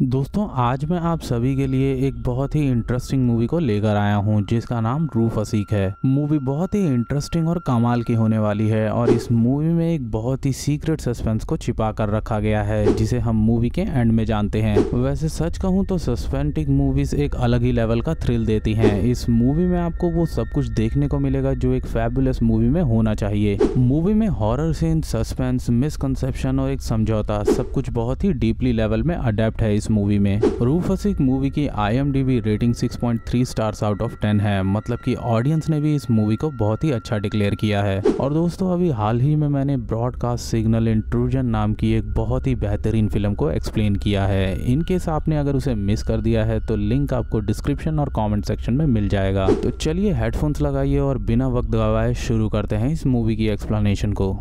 दोस्तों, आज मैं आप सभी के लिए एक बहुत ही इंटरेस्टिंग मूवी को लेकर आया हूँ, जिसका नाम रूफ असीक है। मूवी बहुत ही इंटरेस्टिंग और कमाल की होने वाली है और इस मूवी में एक बहुत ही सीक्रेट सस्पेंस को छिपा कर रखा गया है, जिसे हम मूवी के एंड में जानते हैं। वैसे सच कहूँ तो सस्पेंटिक मूवीज़ एक अलग ही लेवल का थ्रिल देती है। इस मूवी में आपको वो सब कुछ देखने को मिलेगा जो एक फैबुलस मूवी में होना चाहिए। मूवी में हॉरर सीन सस्पेंस मिसकनसेप्शन और एक समझौता सब कुछ बहुत ही डीपली लेवल में अडेप्ट है इस मूवी में रूफ असिक मूवी की आई रेटिंग 6.3 स्टार्स आउट ऑफ़ 10 है मतलब कि ऑडियंस ने भी इस मूवी को बहुत ही अच्छा डिक्लेयर किया है। और दोस्तों, अभी हाल ही में मैंने ब्रॉडकास्ट सिग्नल इंट्रूजन नाम की एक बहुत ही बेहतरीन फ़िल्म को एक्सप्लेन किया है। इनकेस आपने अगर उसे मिस कर दिया है तो लिंक आपको डिस्क्रिप्शन और कॉमेंट सेक्शन में मिल जाएगा। तो चलिए हेडफोन्स लगाइए और बिना वक्त गवाए शुरू करते हैं इस मूवी की एक्सप्लेनेशन को।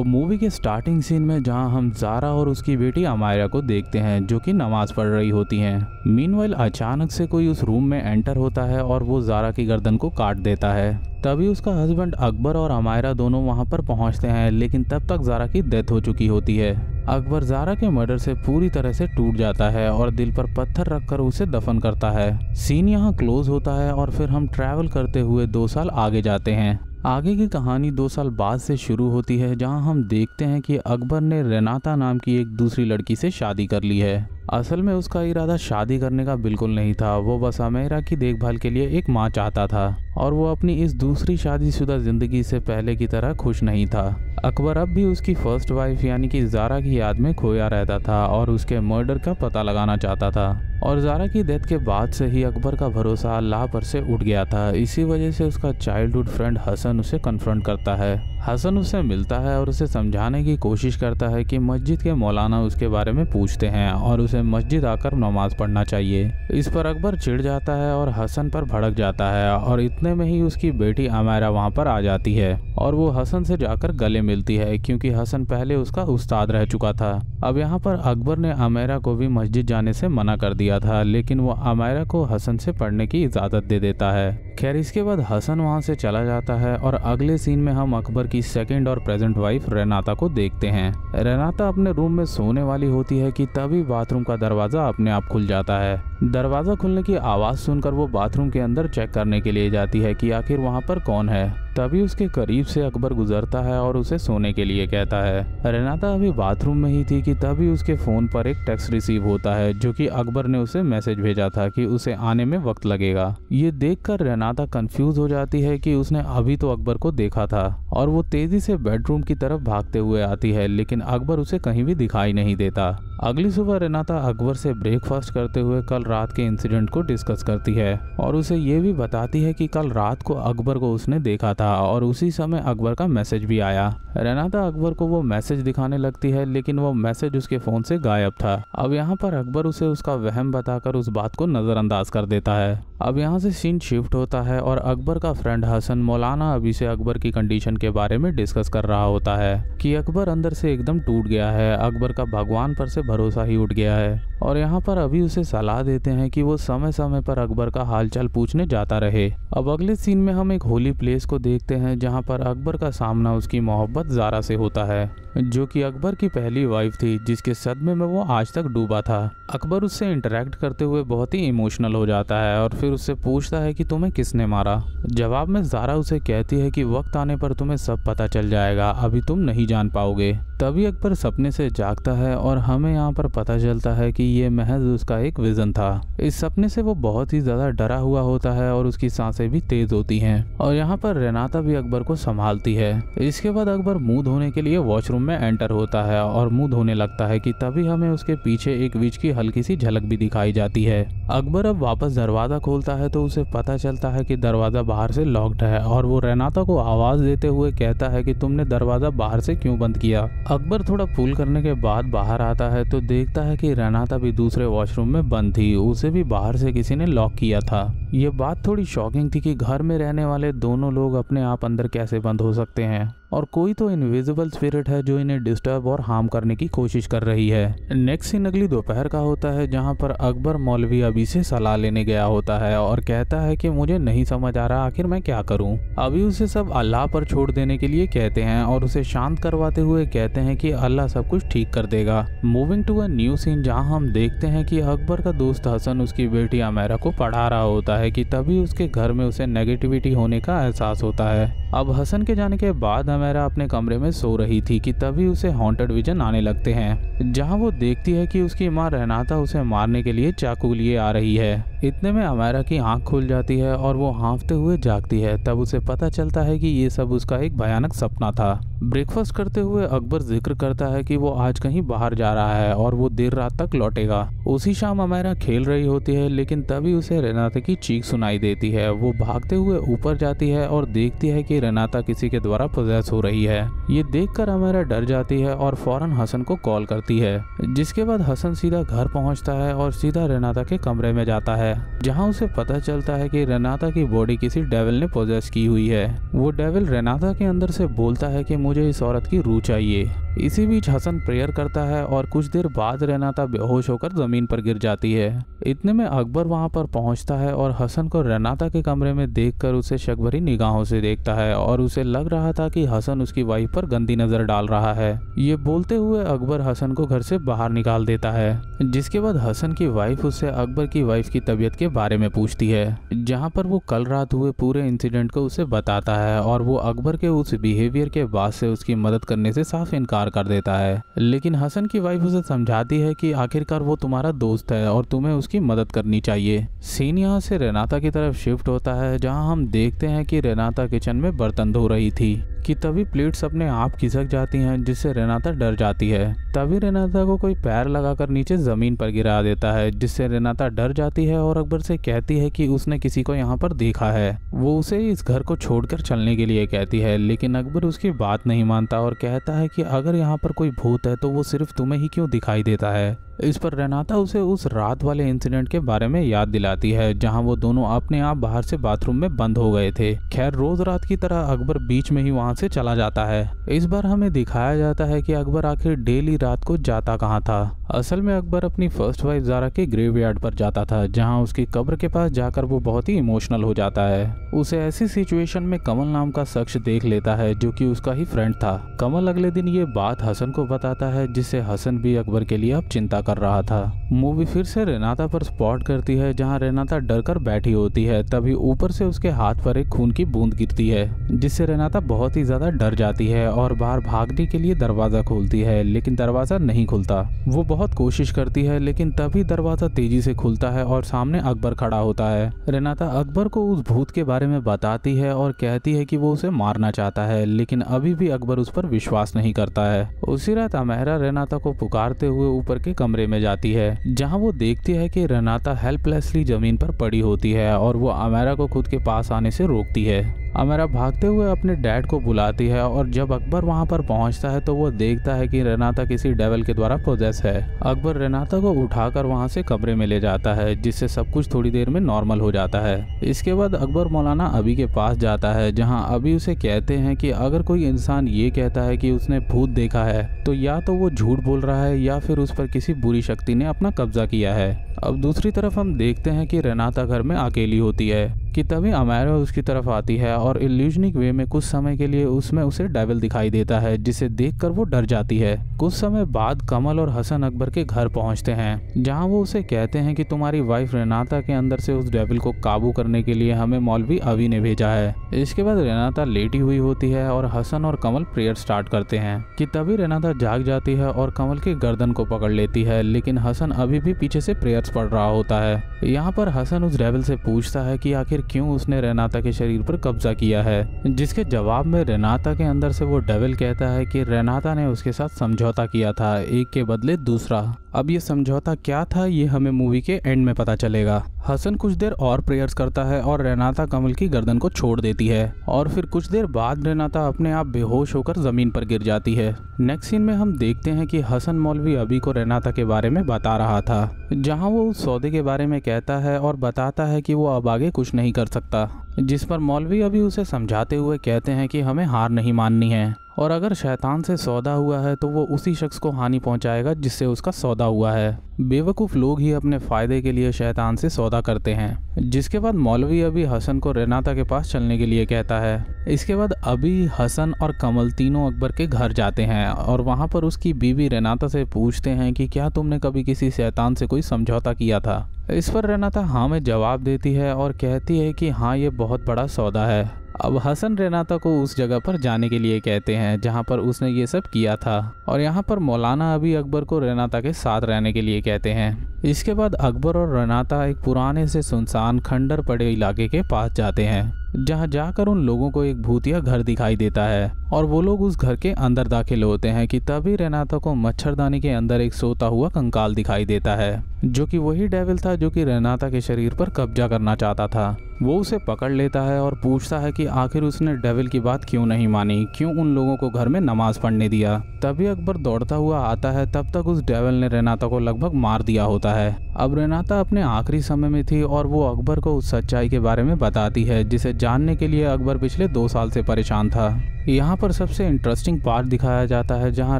तो मूवी के स्टार्टिंग सीन में जहाँ हम जारा और उसकी बेटी अमायरा को देखते हैं, जो कि नमाज़ पढ़ रही होती हैं। मीनवाइल अचानक से कोई उस रूम में एंटर होता है और वो जारा की गर्दन को काट देता है। तभी उसका हस्बैंड अकबर और अमायरा दोनों वहाँ पर पहुँचते हैं, लेकिन तब तक जारा की डेथ हो चुकी होती है। अकबर जारा के मर्डर से पूरी तरह से टूट जाता है और दिल पर पत्थर रखकर उसे दफन करता है। सीन यहाँ क्लोज होता है और फिर हम ट्रैवल करते हुए दो साल आगे जाते हैं। आगे की कहानी दो साल बाद से शुरू होती है, जहाँ हम देखते हैं कि अकबर ने रेनाता नाम की एक दूसरी लड़की से शादी कर ली है। असल में उसका इरादा शादी करने का बिल्कुल नहीं था। वो बस अमेरा की देखभाल के लिए एक माँ चाहता था, और वो अपनी इस दूसरी शादीशुदा ज़िंदगी से पहले की तरह खुश नहीं था। अकबर अब भी उसकी फ़र्स्ट वाइफ यानी कि जारा की याद में खोया रहता था, और उसके मर्डर का पता लगाना चाहता था। और जारा की डेथ के बाद से ही अकबर का भरोसा अल्लाह पर से उठ गया था। इसी वजह से उसका चाइल्डहुड फ्रेंड हसन उसे कन्फ्रंट करता है। हसन उससे मिलता है और उसे समझाने की कोशिश करता है कि मस्जिद के मौलाना उसके बारे में पूछते हैं और उसे मस्जिद आकर नमाज़ पढ़ना चाहिए। इस पर अकबर चिढ़ जाता है और हसन पर भड़क जाता है और इतने में ही उसकी बेटी अमायरा वहाँ पर आ जाती है और वो हसन से जाकर गले मिलती है क्योंकि हसन पहले उसका उस्ताद रह चुका था। अब यहाँ पर अकबर ने अमेरा को भी मस्जिद जाने से मना कर दिया था लेकिन वो आमायरा को हसन से पढ़ने की इजाज़त दे देता है। खैर, इसके बाद हसन वहाँ से चला जाता है और अगले सीन में हम अकबर की सेकेंड और प्रेजेंट वाइफ रेनाता को देखते हैं। रेनाता अपने रूम में सोने वाली होती है कि तभी बाथरूम का दरवाज़ा अपने आप खुल जाता है। दरवाज़ा खुलने की आवाज़ सुनकर वो बाथरूम के अंदर चेक करने के लिए जाती है कि आखिर वहाँ पर कौन है। तभी उसके करीब से अकबर गुजरता है और उसे सोने के लिए कहता है। रेनाता अभी बाथरूम में ही थी कि तभी उसके फ़ोन पर एक टेक्स्ट रिसीव होता है, जो कि अकबर ने उसे मैसेज भेजा था कि उसे आने में वक्त लगेगा। ये देखकर रेनाता कंफ्यूज हो जाती है कि उसने अभी तो अकबर को देखा था और वो तेज़ी से बेडरूम की तरफ़ भागते हुए आती है, लेकिन अकबर उसे कहीं भी दिखाई नहीं देता। अगली सुबह रेनाता अकबर से ब्रेकफास्ट करते हुए कल रात के इंसिडेंट को डिस्कस करती है और उसे ये भी बताती है कि कल रात को अकबर को उसने देखा था और उसी समय अकबर का मैसेज भी आया। रेनाता अकबर को वो मैसेज दिखाने लगती है, लेकिन वो मैसेज उसके फ़ोन से गायब था। अब यहाँ पर अकबर उसे उसका वहम बताकर उस बात को नज़रअंदाज कर देता है। अब यहाँ से सीन शिफ्ट होता है और अकबर का फ्रेंड हसन मौलाना अभी से अकबर की कंडीशन के बारे में डिस्कस कर रहा होता है कि अकबर अंदर से एकदम टूट गया है। अकबर का भगवान पर से भरोसा ही उठ गया है। और यहाँ पर अभी उसे सलाह देते हैं कि वो समय समय पर अकबर का हालचाल पूछने जाता रहे। अब अगले सीन में हम एक होली प्लेस को देखते हैं, जहाँ पर अकबर का सामना उसकी मोहब्बत जारा से होता है, जो कि अकबर की पहली वाइफ थी, जिसके सदमे में वो आज तक डूबा था। अकबर उससे इंटरेक्ट करते हुए बहुत ही इमोशनल हो जाता है और फिर उससे पूछता है कि तुम्हें किसने मारा? जवाब में जारा उसे कहती है कि वक्त आने पर तुम्हें सब पता चल जाएगा, अभी तुम नहीं जान पाओगे। तभी अकबर सपने से जागता है और हमें यहाँ पर पता चलता है कि ये महज उसका एक विजन था। इस सपने से वो बहुत ही ज़्यादा डरा हुआ होता है और उसकी साँसें भी तेज होती हैं और यहाँ पर रेनाता भी अकबर को संभालती है। इसके बाद अकबर मुँह धोने के लिए वॉशरूम में एंटर होता है और मुँह धोने लगता है कि तभी हमें उसके पीछे एक विच की हल्की सी झलक भी दिखाई जाती है। अकबर अब वापस दरवाज़ा खोलता है तो उसे पता चलता है कि दरवाज़ा बाहर से लॉक्ड है और वो रेनाता को आवाज़ देते हुए कहता है कि तुमने दरवाज़ा बाहर से क्यों बंद किया? अकबर थोड़ा फूल करने के बाद बाहर आता है तो देखता है कि रेनाता भी दूसरे वॉशरूम में बंद थी, उसे भी बाहर से किसी ने लॉक किया था। ये बात थोड़ी शॉकिंग थी कि, घर में रहने वाले दोनों लोग अपने आप अंदर कैसे बंद हो सकते हैं? और कोई तो इनविजिबल स्पिरिट है जो इन्हें डिस्टर्ब और हार्म करने की कोशिश कर रही है। नेक्स्ट सीन अगली दोपहर का होता है, जहाँ पर अकबर मौलवी अभी से सलाह लेने गया होता है और कहता है कि मुझे नहीं समझ आ रहा आखिर मैं क्या करूँ। अभी उसे सब अल्लाह पर छोड़ देने के लिए कहते हैं और उसे शांत करवाते हुए कहते हैं कि अल्लाह सब कुछ ठीक कर देगा। Moving to a new scene जहाँ हम देखते हैं कि अकबर का दोस्त हसन उसकी बेटी अमेरा को पढ़ा रहा होता है कि तभी उसके घर में उसे नेगेटिविटी होने का एहसास होता है। अब हसन के जाने के बाद अमेरा अपने कमरे में सो रही थी कि तभी उसे हॉन्टेड विजन आने लगते हैं। जहाँ वो देखती है कि उसकी माँ रहनाता उसे मारने के लिए चाकू लिए आ रही है। इतने में अमेरा की आँख खुल जाती है और वो हाँफते हुए जागती है। तब उसे पता चलता है कि ये सब उसका एक भयानक सपना था। ब्रेकफास्ट करते हुए अकबर ज़िक्र करता है कि वो आज कहीं बाहर जा रहा है और वो देर रात तक लौटेगा। उसी शाम अमेरा खेल रही होती है, लेकिन तभी उसे रेनाता की चीख सुनाई देती है। वो भागते हुए ऊपर जाती है और देखती है कि रेनाता किसी के द्वारा पोजेस हो रही है। ये देखकर अमेरा डर जाती है और फ़ौरन हसन को कॉल करती है, जिसके बाद हसन सीधा घर पहुँचता है और सीधा रेनाता के कमरे में जाता है, जहाँ उसे पता चलता है कि रेनाता की बॉडी किसी डेविल ने पोजेस की हुई है। वो डेविल रेनाता के अंदर से बोलता है कि मुझे इस औरत की रूह चाहिए। इसी बीच हसन प्रेयर करता है और कुछ देर बाद रेनाता बेहोश होकर ज़मीन पर गिर जाती है। इतने में अकबर वहाँ पर पहुँचता है और हसन को रेनाता के कमरे में देखकर उसे शक भरी निगाहों से देखता है और उसे लग रहा था कि हसन उसकी वाइफ पर गंदी नज़र डाल रहा है। ये बोलते हुए अकबर हसन को घर से बाहर निकाल देता है, जिसके बाद हसन की वाइफ उससे अकबर की वाइफ की तबीयत के बारे में पूछती है, जहाँ पर वो कल रात हुए पूरे इंसिडेंट को उसे बताता है और वो अकबर के उस बिहेवियर के बाद से उसकी मदद करने से साफ़ इनकार इनकार कर देता है। लेकिन हसन की वाइफ उसे समझाती है कि आखिरकार वो तुम्हारा दोस्त है और तुम्हें उसकी मदद करनी चाहिए। सीन यहाँ से रेनाता की तरफ़ शिफ्ट होता है, जहाँ हम देखते हैं कि रेनाता किचन में बर्तन धो रही थी। कि तभी प्लेट्स अपने आप खिसक जाती हैं, जिससे रेनाता डर जाती है। तभी रेनाता को कोई पैर लगाकर नीचे ज़मीन पर गिरा देता है, जिससे रेनाता डर जाती है और अकबर से कहती है कि उसने किसी को यहाँ पर देखा है। वो उसे इस घर को छोड़कर चलने के लिए कहती है, लेकिन अकबर उसकी बात नहीं मानता और कहता है कि अगर यहाँ पर कोई भूत है तो वो सिर्फ़ तुम्हें ही क्यों दिखाई देता है? इस पर रेनाता उसे उस रात वाले इंसिडेंट के बारे में याद दिलाती है, जहाँ वो दोनों अपने आप बाहर से बाथरूम में बंद हो गए थे। खैर, रोज रात की तरह अकबर बीच में ही वहाँ से चला जाता है। इस बार हमें दिखाया जाता है कि अकबर आखिर डेली रात को जाता कहाँ था। असल में अकबर अपनी फ़र्स्ट वाइफ जारा के ग्रेवयार्ड पर जाता था, जहाँ उसकी कब्र के पास जाकर वो बहुत ही इमोशनल हो जाता है। उसे ऐसी सिचुएशन में कमल नाम का शख्स देख लेता है, जो कि उसका ही फ्रेंड था। कमल अगले दिन ये बात हसन को बताता है, जिससे हसन भी अकबर के लिए अब चिंता कर रहा था। मूवी फिर से रेनाता पर स्पॉट करती है, जहाँ रेनाता डर कर बैठी होती है, तभी ऊपर से उसके हाथ पर एक खून की बूंद गिरती है, जिससे रेनाता बहुत ही ज़्यादा डर जाती है और बाहर भागने के लिए दरवाज़ा खोलती है, लेकिन दरवाज़ा नहीं खुलता। वो बहुत कोशिश करती है, लेकिन तभी दरवाज़ा तेज़ी से खुलता है और सामने अकबर खड़ा होता है। रेनाता अकबर को उस भूत के बारे में बताती है और कहती है कि वो उसे मारना चाहता है, लेकिन अभी भी अकबर उस पर विश्वास नहीं करता है। उसी रात अमेहरा रेनाता को पुकारते हुए ऊपर के कमरे में जाती है, जहाँ वो देखती है कि रेनाता हेल्पलेसली ज़मीन पर पड़ी होती है और वो अमेरा को खुद के पास आने से रोकती है। अमेरा भागते हुए अपने डैड को बुलाती है और जब अकबर वहाँ पर पहुँचता है तो वो देखता है कि रेनाता किसी डेवल के द्वारा पोजेस है। अकबर रेनाता को उठाकर वहाँ से कमरे में ले जाता है, जिससे सब कुछ थोड़ी देर में नॉर्मल हो जाता है। इसके बाद अकबर मौलाना अभी के पास जाता है, जहाँ अभी उसे कहते हैं कि अगर कोई इंसान ये कहता है कि उसने भूत देखा है तो या तो वो झूठ बोल रहा है या फिर उस पर किसी बुरी शक्ति ने अपना कब्जा किया है। अब दूसरी तरफ़ हम देखते हैं कि रेनाता घर में अकेली होती है। कि तभी अमेरा उसकी तरफ़ आती है और इल्यूजनिक वे में कुछ समय के लिए उसमें उसे डेविल दिखाई देता है, जिसे देखकर वो डर जाती है। कुछ समय बाद कमल और हसन अकबर के घर पहुँचते हैं, जहाँ वो उसे कहते हैं कि तुम्हारी वाइफ रेनाता के अंदर से उस डेविल को काबू करने के लिए हमें मौलवी अवी ने भेजा है। इसके बाद रेनाता लेटी हुई होती है और हसन और कमल प्रेयर स्टार्ट करते हैं, कि तभी रेनाता जाग जाती है और कमल की गर्दन को पकड़ लेती है, लेकिन हसन अभी भी पीछे से प्रेयर्स पढ़ रहा होता है। यहाँ पर हसन उस डेविल से पूछता है कि आखिर क्यों उसने रेनाता के शरीर पर कब्जा किया है? जिसके जवाब में रेनाता के अंदर से वो डेविल कहता है कि रेनाता ने उसके साथ समझौता किया था, एक के बदले दूसरा। अब ये समझौता क्या था, ये हमें मूवी के एंड में पता चलेगा। हसन कुछ देर और प्रेयर्स करता है और रेनाता कमल की गर्दन को छोड़ देती है। और फिर कुछ देर बाद रेनाता अपने आप बेहोश होकर ज़मीन पर गिर जाती है। नेक्स्ट सीन में हम देखते हैं कि हसन मौलवी अभी को रेनाता के बारे में बता रहा था, जहाँ वो उस सौदे के बारे में कहता है और बताता है कि वो अब आगे कुछ नहीं कर सकता, जिस पर मौलवी अभी उसे समझाते हुए कहते हैं कि हमें हार नहीं माननी है। और अगर शैतान से सौदा हुआ है तो वो उसी शख्स को हानि पहुंचाएगा जिससे उसका सौदा हुआ है। बेवकूफ़ लोग ही अपने फ़ायदे के लिए शैतान से सौदा करते हैं। जिसके बाद मौलवी अभी हसन को रेनाता के पास चलने के लिए कहता है। इसके बाद अभी हसन और कमल तीनों अकबर के घर जाते हैं और वहाँ पर उसकी बीवी रेनाता से पूछते हैं कि क्या तुमने कभी किसी शैतान से कोई समझौता किया था? इस पर रेनाता हाँ में जवाब देती है और कहती है कि हाँ ये बहुत बड़ा सौदा है। अब हसन रेनाता को उस जगह पर जाने के लिए कहते हैं, जहाँ पर उसने ये सब किया था। और यहाँ पर मौलाना अभी अकबर को रेनाता के साथ रहने के लिए कहते हैं। इसके बाद अकबर और रेनाता एक पुराने से सुनसान खंडर पड़े इलाके के पास जाते हैं। जहाँ जाकर उन लोगों को एक भूतिया घर दिखाई देता है। और वो लोग उस घर के अंदर दाखिल होते हैं कि तभी रेनाता को मच्छरदानी के अंदर एक सोता हुआ कंकाल दिखाई देता है, जो कि वही डेविल था जो कि रेनाता के शरीर पर कब्जा करना चाहता था। वो उसे पकड़ लेता है और पूछता है कि आखिर उसने डेविल की बात क्यों नहीं मानी? क्यों उन लोगों को घर में नमाज़ पढ़ने दिया? तभी अकबर दौड़ता हुआ आता है, तब तक उस डेविल ने रेनाता को लगभग मार दिया होता है। अब रेनाता अपने आखिरी समय में थी और वो अकबर को उस सच्चाई के बारे में बताती है, जिसे जानने के लिए अकबर पिछले दो साल से परेशान था। यहाँ पर सबसे इंटरेस्टिंग पार्ट दिखाया जाता है, जहाँ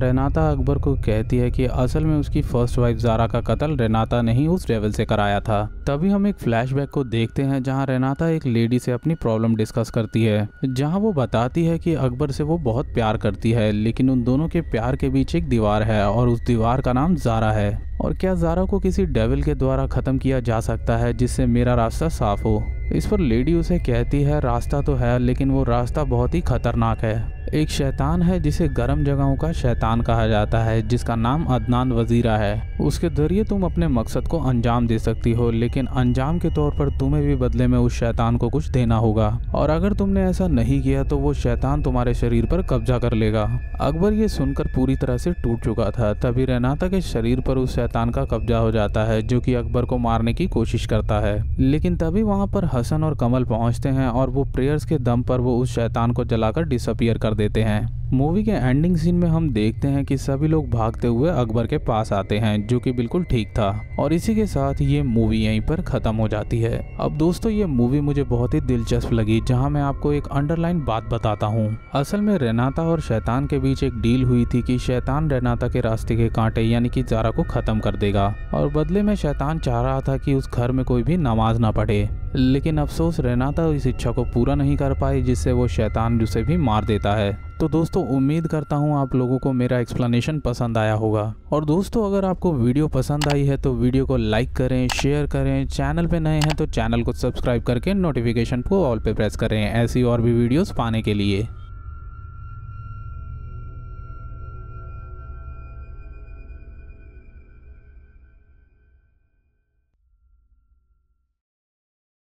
रेनाता अकबर को कहती है कि असल में उसकी फ़र्स्ट वाइफ जारा का कत्ल रेनाता ने ही उस डेविल से कराया था। तभी हम एक फ्लैशबैक को देखते हैं, जहाँ रेनाता एक लेडी से अपनी प्रॉब्लम डिस्कस करती है, जहाँ वो बताती है कि अकबर से वो बहुत प्यार करती है, लेकिन उन दोनों के प्यार के बीच एक दीवार है और उस दीवार का नाम जारा है। और क्या जारा को किसी डेविल के द्वारा ख़त्म किया जा सकता है जिससे मेरा रास्ता साफ़ हो। इस पर लेडी उसे कहती है, रास्ता तो है, लेकिन वो रास्ता बहुत ही खतरनाक है। एक शैतान है जिसे गर्म जगहों का शैतान कहा जाता है, जिसका नाम अदनान वजीरा है। उसके ज़रिए तुम अपने मकसद को अंजाम दे सकती हो, लेकिन अंजाम के तौर पर तुम्हें भी बदले में उस शैतान को कुछ देना होगा। और अगर तुमने ऐसा नहीं किया तो वो शैतान तुम्हारे शरीर पर कब्जा कर लेगा। अकबर ये सुनकर पूरी तरह से टूट चुका था। तभी रेनाता के शरीर पर उस शैतान का कब्जा हो जाता है, जो कि अकबर को मारने की कोशिश करता है। लेकिन तभी वहाँ पर हसन और कमल पहुँचते हैं और वो प्रेयर्स के दम पर वो उस शैतान को जलाकर डिसअपियर कर देते हैं। मूवी के एंडिंग सीन में हम देखते हैं कि सभी लोग भागते हुए अकबर के पास आते हैं, जो कि बिल्कुल ठीक था। और इसी के साथ ये मूवी यहीं पर ख़त्म हो जाती है। अब दोस्तों, ये मूवी मुझे बहुत ही दिलचस्प लगी, जहाँ मैं आपको एक अंडरलाइन बात बताता हूँ। असल में रेनाता और शैतान के बीच एक डील हुई थी कि शैतान रेनाता के रास्ते के कांटे, यानी कि जारा को ख़त्म कर देगा। और बदले में शैतान चाह रहा था कि उस घर में कोई भी नमाज़ ना पढ़े। लेकिन अफसोस, रेनाता इस इच्छा को पूरा नहीं कर पाई, जिससे वो शैतान उसे भी मार देता है। तो दोस्तों, उम्मीद करता हूँ आप लोगों को मेरा एक्सप्लेनेशन पसंद आया होगा। और दोस्तों, अगर आपको वीडियो पसंद आई है तो वीडियो को लाइक करें शेयर करें। चैनल पे नए हैं तो चैनल को सब्सक्राइब करके नोटिफिकेशन को ऑल पे प्रेस करें। ऐसी और भी वीडियोस पाने के लिए।